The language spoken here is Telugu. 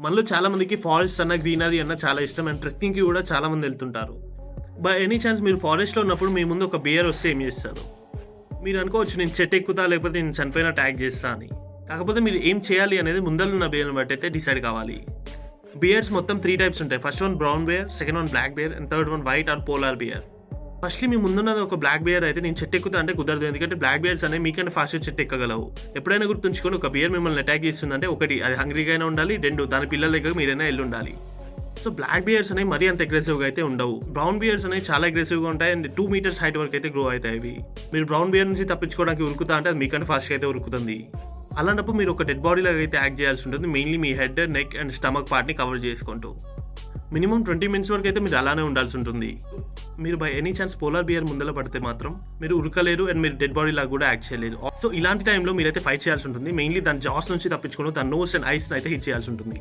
మనలో చాలా మందికి ఫారెస్ట్ అన్న గ్రీనరీ అన్న చాలా ఇష్టం అండ్ ట్రెక్కింగ్కి కూడా చాలా మంది వెళ్తుంటారు. బై ఎనీ ఛాన్స్ మీరు ఫారెస్ట్లో ఉన్నప్పుడు మీ ముందు ఒక బియర్ వస్తే ఏం చేస్తారు? మీరు అనుకోవచ్చు నేను చెట్టు ఎక్కుతా లేకపోతే నేను చనిపోయిన ట్యాగ్ చేస్తా అని. కాకపోతే మీరు ఏం చేయాలి అనేది ముందరున్న బియర్ని బట్టి అయితే డిసైడ్ కావాలి. బియర్స్ మొత్తం త్రీ టైప్స్ ఉంటాయి. First one brown bear second one black bear and third one white or polar bear firstly మీ ముందున్నది ఒక బ్లాక్ బియర్ అయితే నేను చెట్టు ఎక్కుతా అంటే కుదరదు. ఎందుకంటే బ్లాక్ బియర్స్ అనేవి మీకంటే ఫాస్ట్ చెట్టు ఎక్కగలవు. ఎప్పుడైనా గుర్తుంచుకొని ఒక బియర్ మిమ్మల్ని అటాక్ చేస్తుందంటే ఒకటి అది హంగ్రీగా అయినా ఉండాలి. రెండు దాని పిల్లల దగ్గర మీరైనా వెళ్ళి ఉండాలి సో బ్లాక్ బియర్స్ అనేవి మరీ అంత అగ్రెసివ్గా అయితే ఉండవు. బ్రౌన్ బియర్స్ అనేవి చాలా అగ్రెసివ్గా ఉంటాయి అండ్ టూ మీటర్స్ హైట్ వరకు అయితే గ్రో అవుతాయి అవి. మీరు బ్రౌన్ బియర్ నుంచి తప్పించుకోవడానికి ఉరుకుతా అంటే అది మీకంటే ఫాస్ట్గా అయితే ఉరుకుతుంది. అలాంటప్పుడు మీరు ఒక డెడ్ బాడీ లాగా అయితే యాక్ట్ చేయాల్సి ఉంటుంది. మెయిన్లీ మీ హెడ్ నెక్ అండ్ స్టమక్ పార్ట్ని కవర్ చేసుకుంటూ. మినిమం ట్వంటీ మినిట్స్ వరకు అయితే మీరు అలానే ఉండాల్సి ఉంటుంది. మీరు by any chance polar bear ముందర పడితే మాత్రం మీరు ఉరకలేరు అండ్ మీరు డెడ్ బాడీ లాగా కూడా యాక్ట్ చేయలేరు సో ఇలాంటి టైంలో మీరైతే ఫైట్ చేయాల్సి ఉంటుంది. మెయిన్లీ దాని జాస్ నుంచి తప్పించుకుని దాని నోస్ అండ్ ఐస్ అయితే హిట్ చేయాల్సి ఉంటుంది.